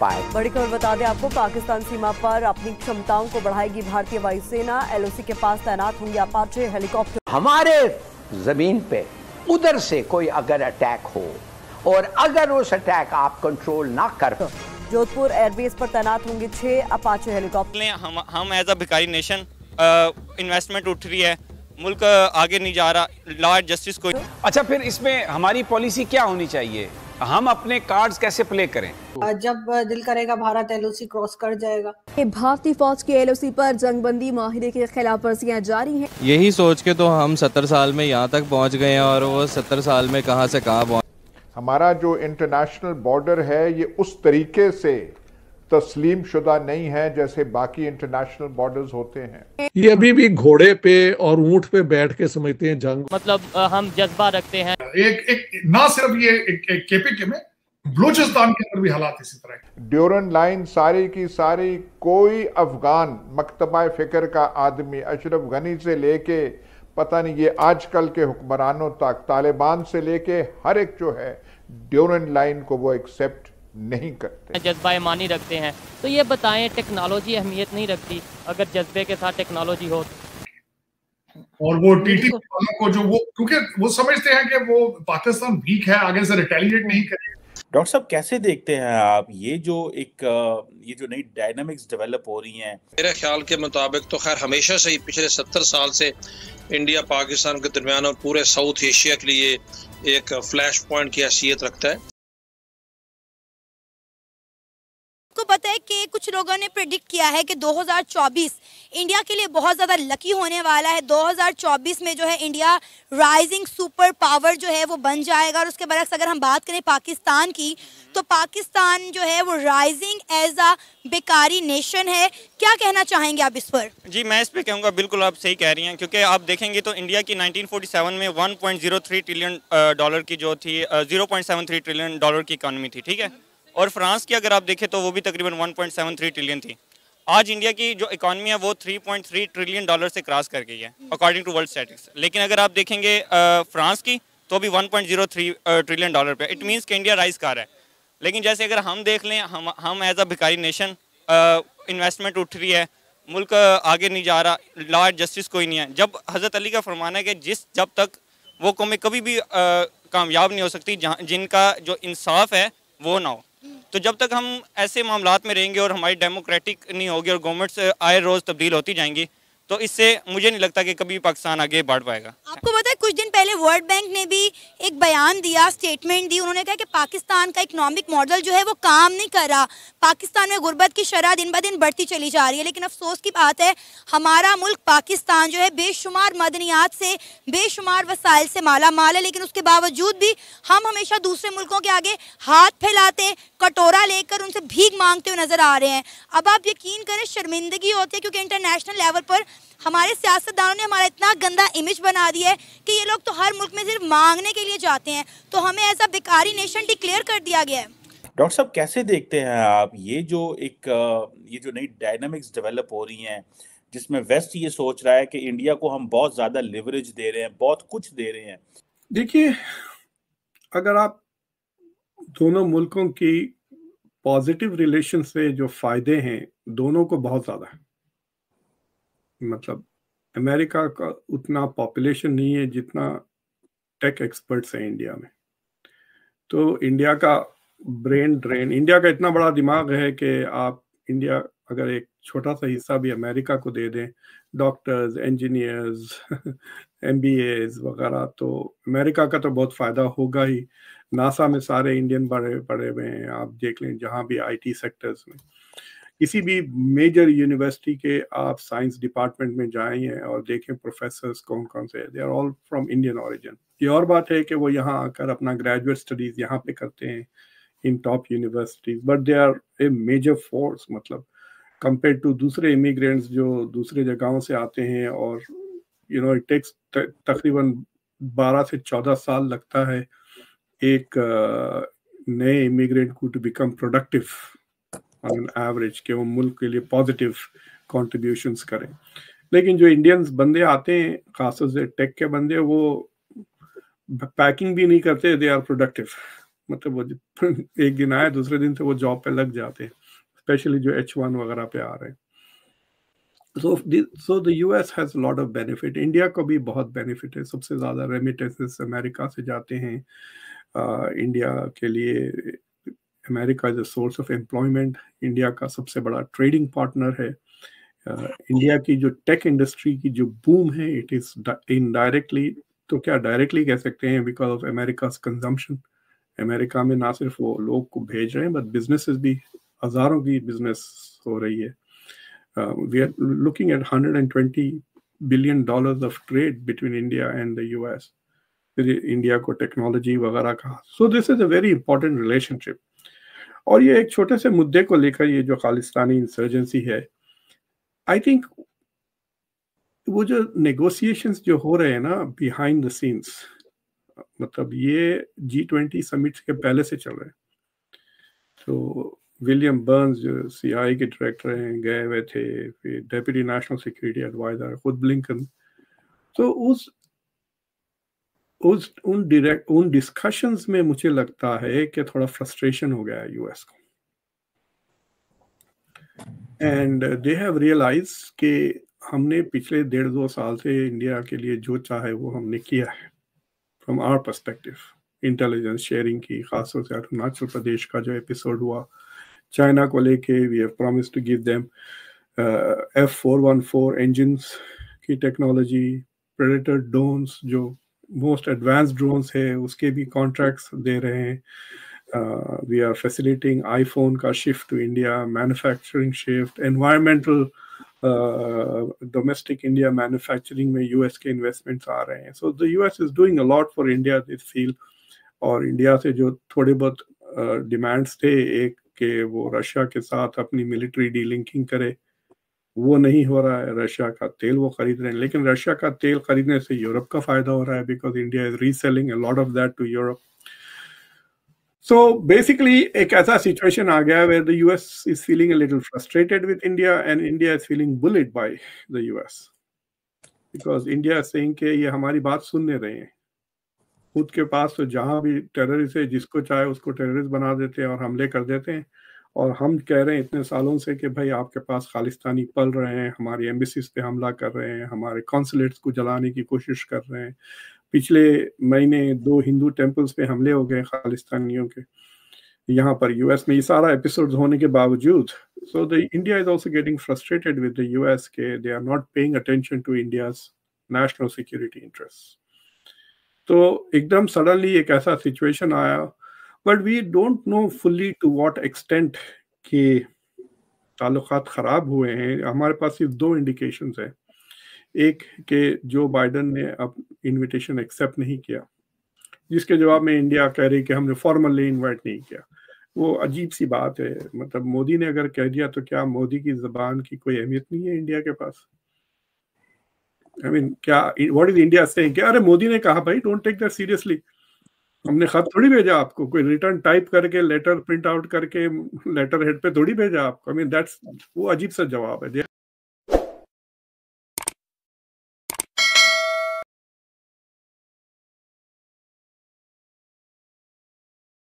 पाए। बड़ी खबर बता दें आपको पाकिस्तान सीमा पर अपनी क्षमताओं को बढ़ाएगी भारतीय वायुसेना। एलओसी के पास तैनात होंगे अपाचे हेलीकॉप्टर। हमारे ज़मीन पे उधर से कोई अगर अटैक हो और अगर उस अटैक आप कंट्रोल ना कर जोधपुर एयरबेस पर तैनात होंगे छह अपाचे हेलीकॉप्टर। हम हम एज अ भिकारी नेशन इन्वेस्टमेंट उठ रही है। मुल्क आगे नहीं जा रहा। लॉ एंड जस्टिस को अच्छा फिर इसमें हमारी पॉलिसी क्या होनी चाहिए? हम अपने कार्ड्स कैसे प्ले करें? जब दिल करेगा भारत एलओसी क्रॉस कर जाएगा। भारतीय फौज की एलओसी पर जंगबंदी माहिरे की खिलाफ वर्जियाँ जारी हैं। यही सोच के तो हम सत्तर साल में यहाँ तक पहुँच गए हैं और वो सत्तर साल में कहाँ से कहाँ पहुँच हमारा जो इंटरनेशनल बॉर्डर है ये उस तरीके से तस्लीम शुदा नहीं है जैसे बाकी इंटरनेशनल बॉर्डर्स होते हैं। ये अभी भी घोड़े पे और ऊँट पे बैठ के समझते हैं जंग। मतलब हम जज्बा रखते हैं एक एक ना सिर्फ़ ये एक, एक केपीके में बलूचिस्तान के अंदर भी हालात इसी तरह के। ड्यूरन लाइन सारी की सारी कोई अफगान मकतबा फ़िक्र का आदमी अशरफ गनी से लेके पता नहीं ये आजकल के हुक्मरानों तक तालिबान से लेके हर एक जो है ड्यूरन लाइन को वो एक्सेप्ट नहीं करते। जज्बा ईमानी रखते हैं। तो ये बताएँ टेक्नोलॉजी अहमियत नहीं रखती अगर जज्बे के साथ टेक्नोलॉजी हो और वो टीटी वालों को जो वो क्योंकि वो समझते हैं कि वो पाकिस्तान वीक है आगे से रिटेलिएट नहीं करेगा। डॉक्टर साहब कैसे देखते हैं आप ये जो एक ये जो नई डायनामिक्स डेवलप हो रही हैं? मेरे ख्याल के मुताबिक तो खैर हमेशा से ही पिछले सत्तर साल से इंडिया पाकिस्तान के दरमियान और पूरे साउथ एशिया के लिए एक फ्लैश पॉइंट की हैसियत रखता है। पता है कि कुछ लोगों ने प्रिडिक्ट किया है कि 2024 इंडिया के लिए बहुत ज़्यादा लकी होने वाला है। 2024 में जो है इंडिया राइजिंग सुपर पावर जो है वो बन जाएगा। और उसके बरक्स अगर हम बात करें पाकिस्तान की तो पाकिस्तान जो है वो राइजिंग एज अ बेकारी नेशन है। क्या कहना चाहेंगे आप इस पर? जी, मैं इस पर कहूँगा, बिल्कुल आप सही कह रही हैं, क्योंकि आप देखेंगे तो इंडिया की 1947 में 1.03 ट्रिलियन डॉलर की जो थी 0.73 ट्रिलियन डॉलर की इकॉनमी थी, ठीक है? और फ्रांस की अगर आप देखें तो वो भी तकरीबन 1.73 ट्रिलियन थी। आज इंडिया की जो इकॉनमी है वो 3.3 ट्रिलियन डॉलर से क्रॉस कर गई है अकॉर्डिंग टू वर्ल्ड स्टैटिक्स लेकिन अगर आप देखेंगे फ्रांस की तो भी 1.03 ट्रिलियन डॉलर पे। इट मीन्स कि इंडिया राइज कर रहा है। लेकिन जैसे अगर हम देख लें, हम हम एज अ भिकारी नेशन इन्वेस्टमेंट उठ रही है, मुल्क आगे नहीं जा रहा लॉ जस्टिस कोई नहीं है। जब हज़रत अली का फरमाना है कि जिस, जब तक वो कौमें कभी भी कामयाब नहीं हो सकती जिनका जो इंसाफ है, वो ना हो। तो जब तक हम ऐसे मामला में रहेंगे और हमारी डेमोक्रेटिक नहीं होगी और गवर्नमेंट्स आए रोज़ तब्दील होती जाएँगी तो इससे मुझे नहीं लगता कि कभी पाकिस्तान आगे बढ़ पाएगा। आपको पता है, कुछ दिन पहले वर्ल्ड बैंक ने भी एक बयान दिया स्टेटमेंट दी। उन्होंने कहा कि पाकिस्तान का इकोनॉमिक मॉडल जो है, वो काम नहीं कर रहा। पाकिस्तान में गुर्बत की शरह दिन ब दिन बढ़ती चली जा रही है। लेकिन अफसोस की बात है, हमारा मुल्क पाकिस्तान जो है, बेशुमार मदनियात से, बेशुमार वसाइल से माला माल है। लेकिन उसके बावजूद भी हम हमेशा दूसरे मुल्कों के आगे हाथ फैलाते, कटोरा लेकर उनसे भीख मांगते हुए नज़र आ रहे हैं। अब आप यकीन करें, शर्मिंदगी होती है, क्योंकि इंटरनेशनल लेवल पर हमारे सियासतदानों ने हमारा इतना गंदा इमेज बना दिया है कि ये लोग तो हर मुल्क में सिर्फ़ मांगने के लिए जाते हैं। तो हमें ऐसा बेकारी नेशन डिक्लेयर कर दिया गया है। डॉक्टर साहब कैसे देखते हैं आप ये जो एक ये जो नई डायनामिक्स डेवलप हो रही हैं जिसमें वेस्ट ये सोच रहा है कि इंडिया को हम बहुत ज़्यादा लिवरेज दे रहे हैं बहुत कुछ दे रहे हैं? देखिए अगर आप दोनों मुल्कों की पॉजिटिव रिलेशन से जो फ़ायदे हैं दोनों को बहुत ज़्यादा है। मतलब अमेरिका का उतना पॉपुलेशन नहीं है जितना टेक एक्सपर्ट्स है इंडिया में। तो इंडिया का ब्रेन ड्रेन इंडिया का इतना बड़ा दिमाग है कि आप इंडिया अगर एक छोटा सा हिस्सा भी अमेरिका को दे दें डॉक्टर्स इंजीनियर्स एमबीएस वगैरह तो अमेरिका का तो बहुत फ़ायदा होगा ही। नासा में सारे इंडियन बड़े पड़े हुए हैं, आप देख लें जहाँ भी आईटी सेक्टर्स में। किसी भी मेजर यूनिवर्सिटी के आप साइंस डिपार्टमेंट में जाएँ और देखें प्रोफेसर कौन कौन से they are all from Indian origin ये और बात है कि वो यहाँ आकर अपना ग्रेजुएट स्टडीज़ यहाँ पे करते हैं in top universities but they are a major force मतलब कंपेयर टू दूसरे इमिग्रेंट्स जो दूसरे जगहों से आते हैं और यू नो इट टेक्स तकरीबन 12 से 14 साल लगता है एक नए इमिग्रेंट को to become productive on an average कि वो मुल्क के लिए पॉजिटिव कॉन्ट्रीब्यूशंस करें। लेकिन जो इंडियंस बंदे आते हैं खासतौर से टेक के बंदे वो पैकिंग भी नहीं करते दे आर प्रोडक्टिव मतलब वो एक दिन आए दूसरे दिन से वो जॉब पे लग जाते हैं स्पेशली जो एच वन वगैरह पे आ रहे हैं। So so the U S has lot of benefit India को भी बहुत बेनिफिट है। सबसे ज़्यादा रेमिटेंसेस अमेरिका से जाते हैं इंडिया uh, के लिए America is a source of employment India का सबसे बड़ा ट्रेडिंग पार्टनर है। इंडिया की जो टेक इंडस्ट्री की जो बूम है इट इज़ इनडायरेक्टली तो क्या डायरेक्टली कह सकते हैं? Because of America consumption America में ना सिर्फ़ वो लोग को भेज रहे हैं बट बिज़नेस भी, हज़ारों की बिज़नेस हो रही है। We are looking at 120 billion dollars of trade between India and the US India को टेक्नोलॉजी वगैरह का so this is a very important relationship और ये एक छोटे से मुद्दे को लेकर ये जो खालिस्तानी इंसर्जेंसी है आई थिंक वो जो नेगोशिएशंस जो हो रहे हैं ना बिहाइंड द सीन्स मतलब ये जी ट्वेंटी समिट के पहले से चल रहे हैं। तो विलियम बर्न्स जो सी आई के डायरेक्टर हैं, गए हुए थे, फिर डेप्यूटी नेशनल सिक्योरिटी एडवाइजर खुद ब्लिंकन तो उस उस, उन डायरेक्ट उन डिस्कशंस में मुझे लगता है कि थोड़ा फ्रस्ट्रेशन हो गया है यूएस को। एंड दे हैव रियलाइज़ कि हमने पिछले डेढ़ दो साल से इंडिया के लिए जो चाहे वो हमने किया है from our perspective intelligence sharing की, खासतौर से अरुणाचल प्रदेश का जो एपिसोड हुआ चाइना को लेके we have promise to give them F four one four engine की टेक्नोलॉजी प्रेडेटर ड्रोन्स जो मोस्ट एडवांस ड्रोन्स है उसके भी कॉन्ट्रैक्ट्स दे रहे हैं। वी आर फैसिलिटिंग आईफोन का shift to India manufacturing shift environmental domestic India manufacturing में यूएस के इन्वेस्टमेंट्स आ रहे हैं। So the US is doing a lot for India this feel और इंडिया से जो थोड़े बहुत डिमांड्स uh, थे एक के वो रशिया के साथ अपनी मिलिट्री डीलिंकिंग करे वो नहीं हो रहा है रशिया का तेल वो खरीद रहे हैं। लेकिन रशिया का तेल खरीदने से यूरोप का फ़ायदा हो रहा है because India is reselling a lot of that to Europe so basically एक ऐसा सिचुएशन आ गया where the US is feeling a little frustrated with India and India is feeling bullied by the US because India saying के ये हमारी बात सुनने रहे हैं। खुद के पास तो जहाँ भी टेररिस्ट है, जिसको चाहे उसको टेररिस्ट बना देते हैं और हमले कर देते हैं। और हम कह रहे हैं इतने सालों से कि भाई आपके पास खालिस्तानी पल रहे हैं, हमारी एम्बेसीज पे हमला कर रहे हैं, हमारे कॉन्सुलेट्स को जलाने की कोशिश कर रहे हैं। पिछले महीने दो हिंदू टेम्पल्स पे हमले हो गए खालिस्तानियों के, यहाँ पर यूएस में। ये सारा एपिसोड होने के बावजूद so the India is also getting frustrated with the US के they are not paying attention to India national security interest तो एकदम सडनली एक ऐसा सिचुएशन आया but we don't know fully to what extent के ताल्लुकात ख़राब हुए हैं। हमारे पास सिर्फ़ दो इंडिकेशन है। एक के जो बाइडन ने अब इनविटेशन एक्सेप्ट नहीं किया जिसके जवाब में इंडिया कह रही कि हमने फॉर्मली इनवाइट नहीं किया। वो अजीब सी बात है। मतलब मोदी ने अगर कह दिया तो क्या मोदी की जबान की कोई अहमियत नहीं है इंडिया के पास? आई I मीन mean, क्या व्हाट इज़ इंडिया से अरे मोदी ने कहा भाई डोंट टेक दैट सीरियसली हमने खत थोड़ी भेजा आपको, कोई रिटर्न टाइप करके लेटर प्रिंट आउट करके लेटर हेड पे थोड़ी भेजा आपको। आई मीन दैट्स वो अजीब सा जवाब है।